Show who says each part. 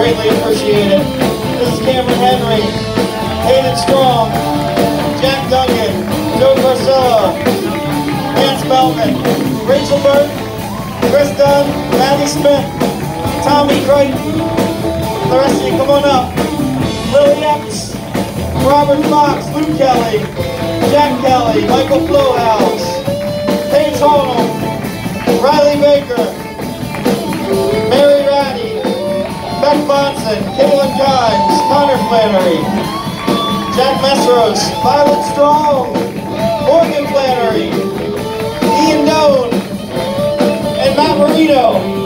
Speaker 1: Greatly appreciate it. This is Cameron Henry, Hayden Strong, Jack Dungan,
Speaker 2: Melvin, Rachel Burke, Chris Dunn, Maddie Smith, Tommy Crichton. The rest of you, come on up. Lily Epps, Robert Fox, Luke Kelly, Jack Kelly, Michael Flowhouse, Paige Honnold, Riley Baker, Bonson, Caitlin Gimes, Connor Flannery, Jack Mesros, Violet Strong, Morgan Flannery, Ian Doan, and Matt Marino.